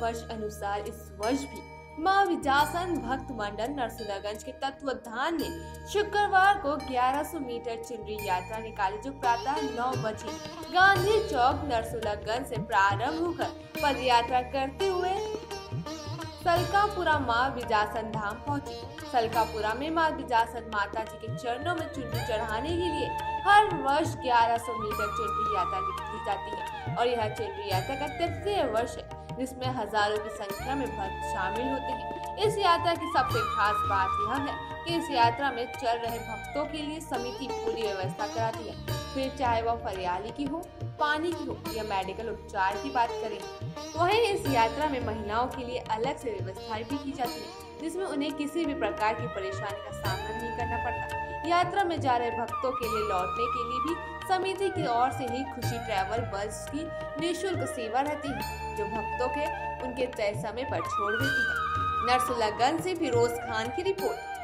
वर्ष अनुसार इस वर्ष भी माँ विजासन भक्त मंडल नरसुलागंज के तत्वाधान में शुक्रवार को 1100 मीटर चुनरी यात्रा निकाली, जो प्रातः 9 बजे गांधी चौक नरसुलागंज से प्रारंभ होकर पद यात्रा करते हुए सलकापुरा माँ विजासन धाम पहुँची। सलकापुरा में माँ विजासन माता जी के चरणों में चुनरी चढ़ाने के लिए हर वर्ष 1100 मीटर चुनरी यात्रा निकली जाती है। और यह चुनरी यात्रा का तृतीय वर्ष है, जिसमें हज़ारों की संख्या में भक्त शामिल होते हैं। इस यात्रा की सबसे खास बात यह है कि इस यात्रा में चल रहे भक्तों के लिए समिति पूरी व्यवस्था कराती है। फिर चाहे वह फरियाली की हो, पानी की हो या मेडिकल उपचार की बात करें, वहीं इस यात्रा में महिलाओं के लिए अलग से व्यवस्थाएँ भी की जाती है। जिसमें उन्हें किसी भी प्रकार की परेशानी का सामना नहीं करना पड़ता। यात्रा में जा रहे भक्तों के लिए लौटने के लिए भी समिति की ओर से ही खुशी ट्रैवल बस की निःशुल्क सेवा रहती है, जो भक्तों के, उनके तय समय पर छोड़ देती है। नरसुल्लागंज से फिरोज खान की रिपोर्ट।